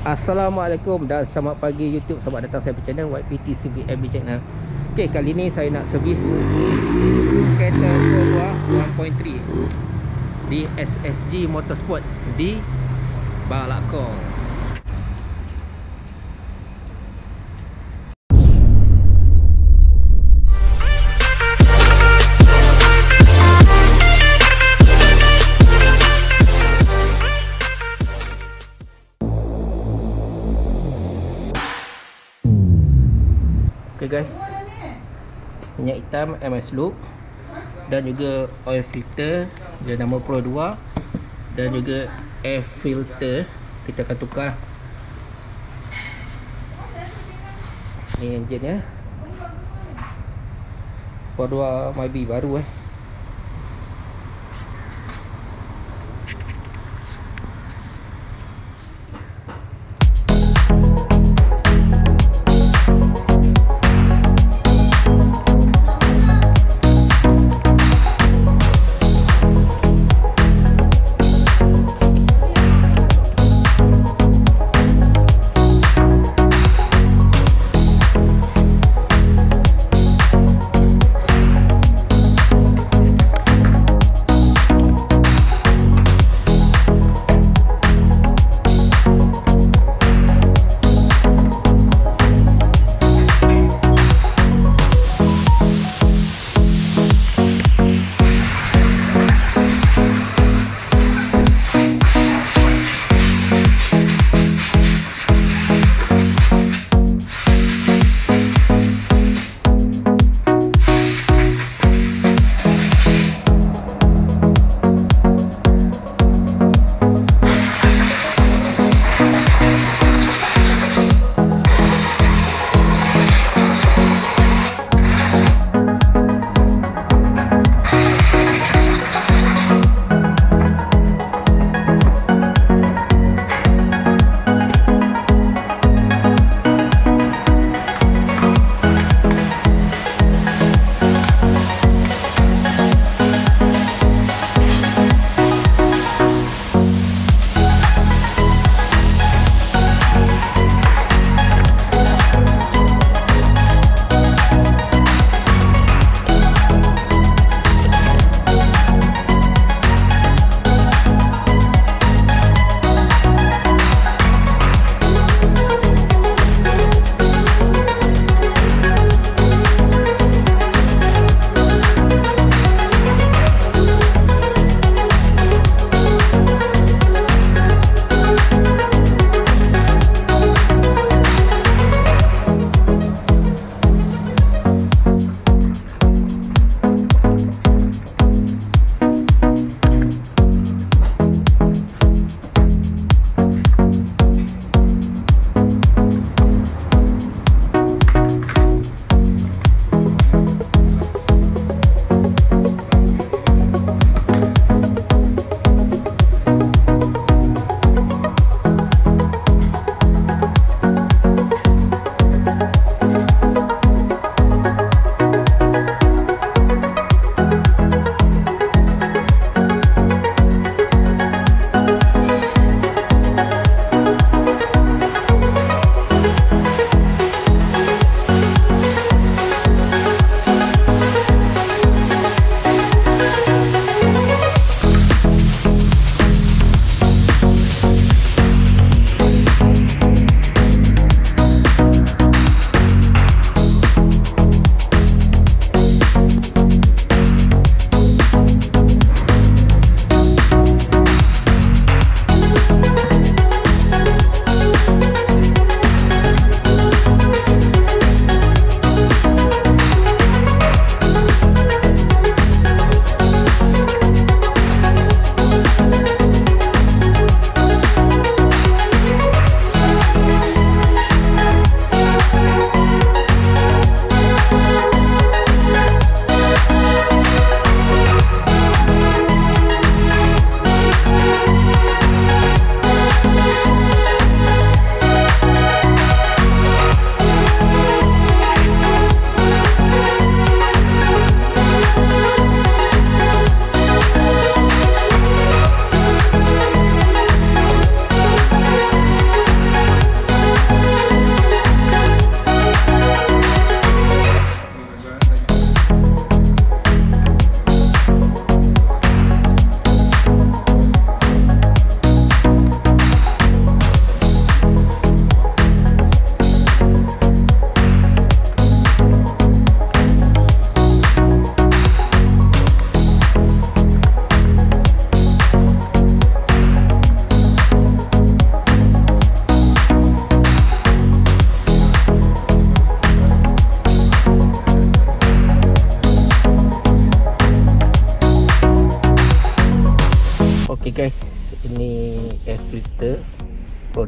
Assalamualaikum dan selamat pagi YouTube. Selamat datang saya di channel YPT CVMB channel. Ok kali ni saya nak servis Kereta Tua 1.3 Di SSG Motorsport Di Balakong guys. Minyak hitam MS Loop. Dan juga oil filter Dia nama Pro 2 Dan juga air filter Kita akan tukar. Ni engine ya Pro 2 Mybi baru eh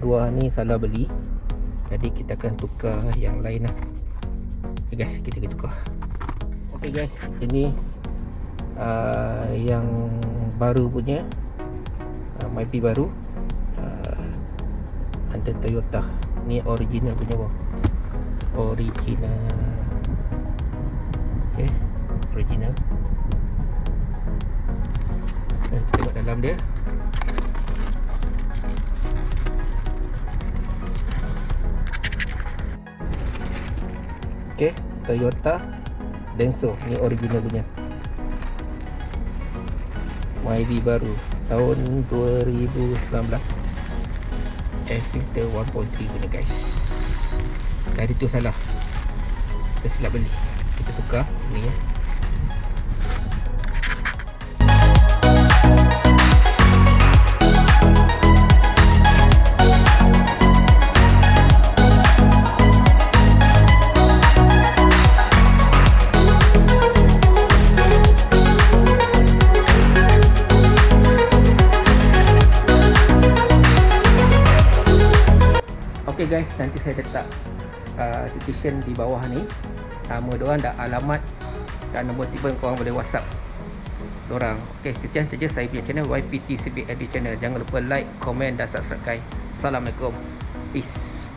dua ni salah beli. Jadi kita akan tukar yang lain lah. Okay guys kita akan tukar. Ok guys. Ini uh, yang baru punya uh, MyP baru uh, Toyota. Ni original punya bang original. Ok original. Eh, kita tengok dalam dia Toyota Denso ni original punya. Myvi baru tahun 2019 air filter 1.3 punya guys. Tadi tu salah. Kita silap beli. Kita tukar ni ya guys nanti saya letak uh, petition di bawah ni. Nama diorang dan alamat dan nombor telefon korang boleh whatsapp diorang. Ok sekian saja saya punya channel YPT CBLD channel. Jangan lupa like, komen dan subscribe Assalamualaikum. Peace